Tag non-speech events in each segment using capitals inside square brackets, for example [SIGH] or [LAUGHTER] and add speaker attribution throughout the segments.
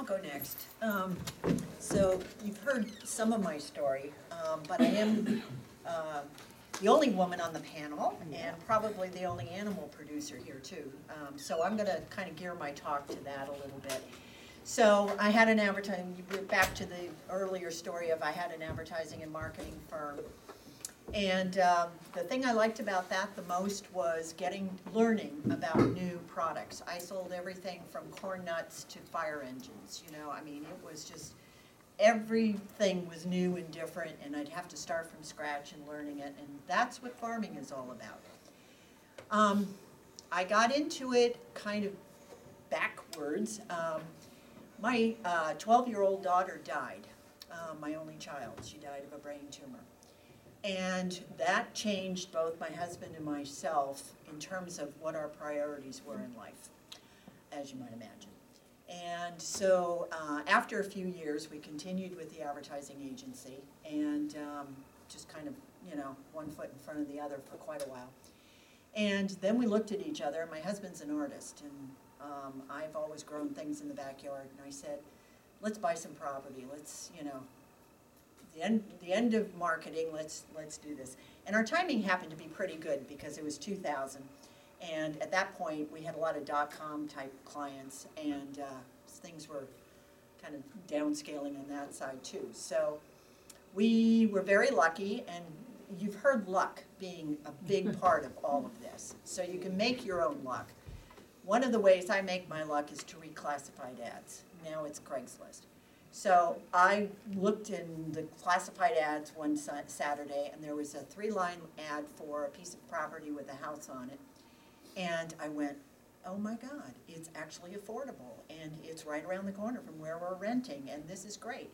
Speaker 1: I'll go next. Um, so you've heard some of my story, um, but I am, uh, the only woman on the panel and probably the only animal producer here too. Um, so I'm gonna kind of gear my talk to that a little bit. So I had an advertising, back to the earlier story of I had an advertising and marketing firm. And um, the thing I liked about that the most was getting, learning about new products. I sold everything from corn nuts to fire engines, you know, I mean, it was just, everything was new and different, and I'd have to start from scratch and learning it, and that's what farming is all about. Um, I got into it kind of backwards. Um, my uh, 12-year-old daughter died, uh, my only child. She died of a brain tumor. And that changed both my husband and myself in terms of what our priorities were in life, as you might imagine. And so uh, after a few years, we continued with the advertising agency and um, just kind of, you know, one foot in front of the other for quite a while. And then we looked at each other. My husband's an artist, and um, I've always grown things in the backyard. And I said, let's buy some property. Let's, you know, the end, the end of marketing, let's, let's do this. And our timing happened to be pretty good because it was 2000. And at that point, we had a lot of dot-com type clients and uh, things were kind of downscaling on that side too. So we were very lucky and you've heard luck being a big [LAUGHS] part of all of this. So you can make your own luck. One of the ways I make my luck is to read classified ads. Now it's Craigslist. So I looked in the classified ads one Sa- Saturday, and there was a three-line ad for a piece of property with a house on it. And I went, oh my God, it's actually affordable, and it's right around the corner from where we're renting, and this is great.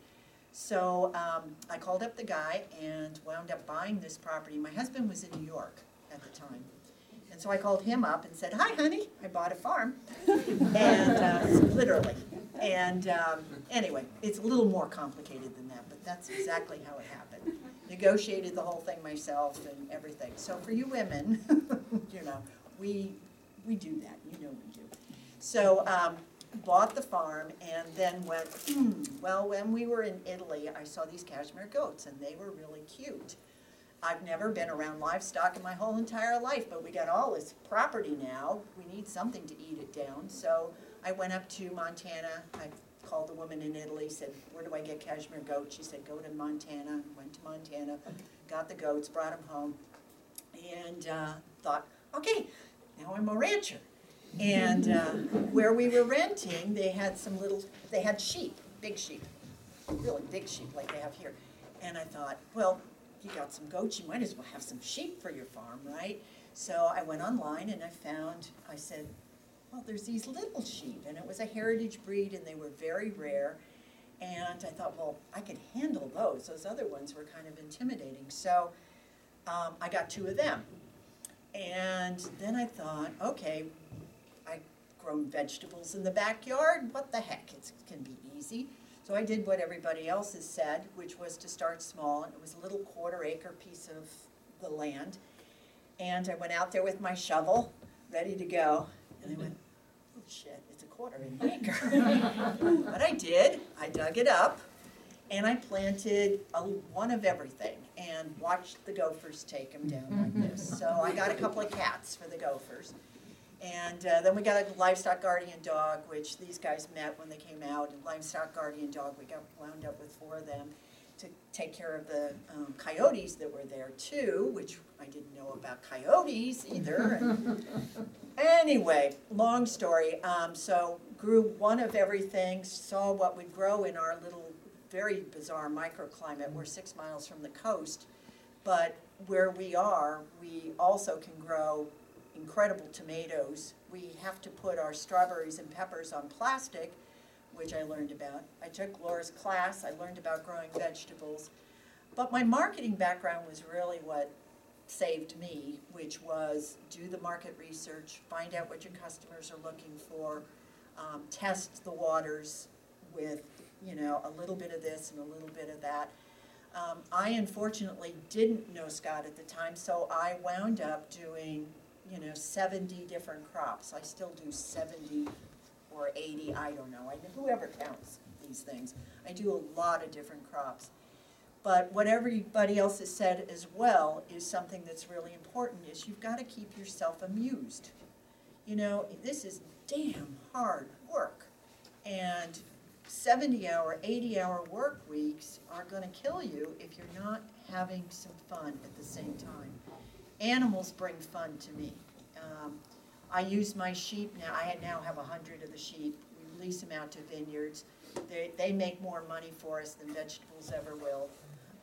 Speaker 1: So um, I called up the guy and wound up buying this property. My husband was in New York at the time. And so I called him up and said, hi, honey, I bought a farm. And, uh, literally. And um, anyway, it's a little more complicated than that, but that's exactly how it happened. Negotiated the whole thing myself and everything. So for you women, [LAUGHS] you know, we, we do that, you know we do. So, um, bought the farm and then went, hmm, well, when we were in Italy, I saw these cashmere goats and they were really cute. I've never been around livestock in my whole entire life, but we got all this property now. We need something to eat it down. So I went up to Montana. I called the woman in Italy, said, where do I get cashmere goats? She said, go to Montana. Went to Montana, got the goats, brought them home, and uh, thought, okay, now I'm a rancher. And uh, where we were renting, they had some little, they had sheep, big sheep, really big sheep like they have here. And I thought, well, you got some goats, you might as well have some sheep for your farm, right? So I went online and I found, I said, well, there's these little sheep, and it was a heritage breed, and they were very rare. And I thought, well, I could handle those. Those other ones were kind of intimidating. So um, I got two of them. And then I thought, okay, I've grown vegetables in the backyard. What the heck? It's, it can be easy. So I did what everybody else has said, which was to start small. And it was a little quarter acre piece of the land. And I went out there with my shovel, ready to go. And I went, oh shit, it's a quarter acre. [LAUGHS] but I did. I dug it up and I planted a, one of everything and watched the gophers take them down like this. So I got a couple of cats for the gophers. And uh, then we got a livestock guardian dog, which these guys met when they came out. And livestock guardian dog, we got wound up with four of them to take care of the um, coyotes that were there too, which I didn't know about coyotes either. [LAUGHS] anyway, long story. Um, so grew one of everything, saw what would grow in our little very bizarre microclimate. We're six miles from the coast, but where we are, we also can grow incredible tomatoes. We have to put our strawberries and peppers on plastic, which I learned about. I took Laura's class, I learned about growing vegetables. But my marketing background was really what saved me, which was do the market research, find out what your customers are looking for, um, test the waters with, you know, a little bit of this and a little bit of that. Um, I unfortunately didn't know Scott at the time, so I wound up doing, you know, seventy different crops. I still do seventy or eighty, I don't know, I, whoever counts these things. I do a lot of different crops. But what everybody else has said as well is something that's really important, is you've gotta keep yourself amused. You know, this is damn hard work. And seventy hour, eighty hour work weeks are gonna kill you if you're not having some fun at the same time. Animals bring fun to me. Um, I use my sheep now, I now have a hundred of the sheep, we lease them out to vineyards. They, they make more money for us than vegetables ever will.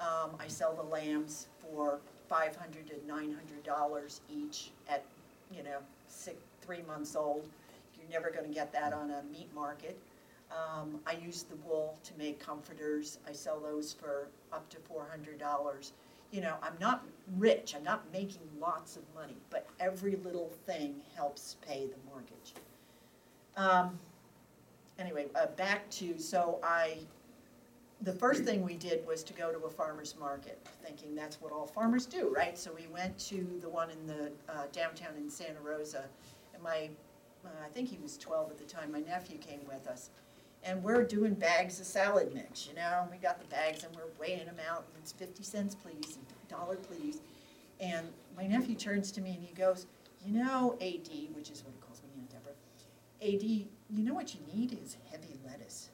Speaker 1: Um, I sell the lambs for five hundred to nine hundred dollars each at, you know, six, three months old. You're never gonna get that on a meat market. Um, I use the wool to make comforters, I sell those for up to four hundred dollars. You know, I'm not rich, I'm not making lots of money, but every little thing helps pay the mortgage. Um, anyway, uh, back to, so I, the first thing we did was to go to a farmer's market, thinking that's what all farmers do, right? So we went to the one in the uh, downtown in Santa Rosa, and my, uh, I think he was twelve at the time, my nephew came with us. And we're doing bags of salad mix, you know, and we got the bags and we're weighing them out, and it's fifty cents please, and dollar please. And my nephew turns to me and he goes, you know, AD, which is what he calls me, Aunt Deborah, AD, you know what you need is heavy lettuce.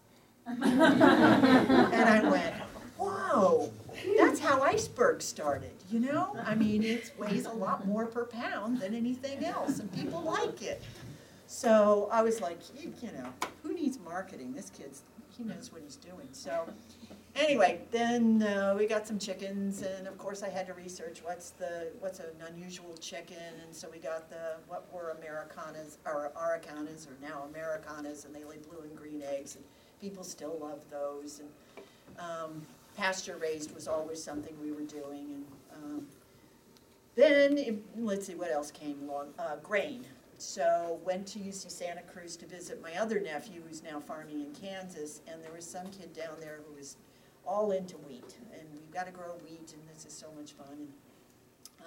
Speaker 1: And I went, whoa, that's how iceberg started, you know? I mean, it weighs a lot more per pound than anything else, and people like it. So I was like, you, you know, who needs marketing? This kid's, he knows what he's doing. So anyway, then uh, we got some chickens, and of course I had to research what's the what's an unusual chicken, and so we got the what were Americanas or Araucanas or now Americanas, and they lay blue and green eggs, and people still love those. And um, pasture raised was always something we were doing, and um, then it- let's see what else came along. Uh, grain. So went to UC Santa Cruz to visit my other nephew who's now farming in Kansas, and there was some kid down there who was all into wheat, and we've got to grow wheat, and this is so much fun. And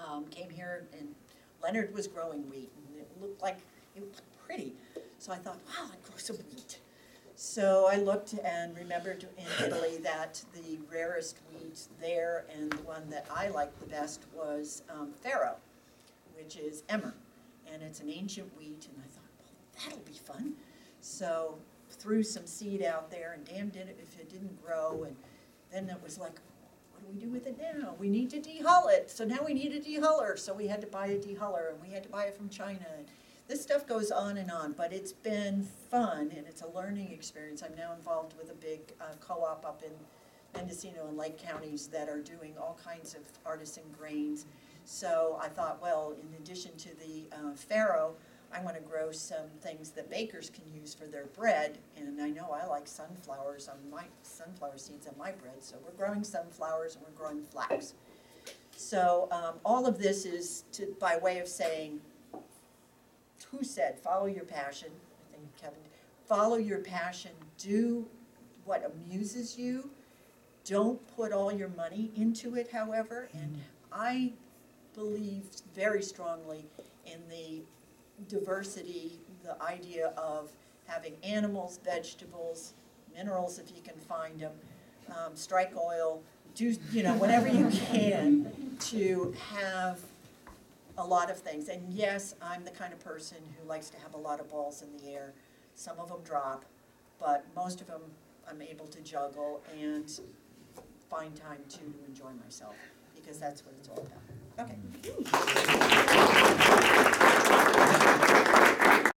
Speaker 1: um, came here, and Leonard was growing wheat, and it looked like it looked pretty. So I thought, wow, I'd grow some wheat. So I looked and remembered in Italy [COUGHS] that the rarest wheat there and the one that I liked the best was um, farro, which is emmer. And it's an ancient wheat, and I thought, well, that'll be fun. So threw some seed out there and damned it if it didn't grow. And then it was like, what do we do with it now? We need to dehull it. So now we need a dehuller. So we had to buy a dehuller, and we had to buy it from China. And this stuff goes on and on, but it's been fun and it's a learning experience. I'm now involved with a big uh, co-op up in Mendocino and Lake counties that are doing all kinds of artisan grains. So I thought, well, in addition to the uh, farro, I want to grow some things that bakers can use for their bread. And I know I like sunflowers on my, sunflower seeds on my bread, so we're growing sunflowers and we're growing flax. So um, all of this is to, by way of saying, who said, follow your passion, I think Kevin, follow your passion, do what amuses you. Don't put all your money into it, however, and I believe very strongly in the diversity, the idea of having animals, vegetables, minerals if you can find them, um, strike oil, do, you know, whatever you [LAUGHS] can to have a lot of things. And yes, I'm the kind of person who likes to have a lot of balls in the air. Some of them drop, but most of them I'm able to juggle and find time to enjoy myself, because that's what it's all about. Okay.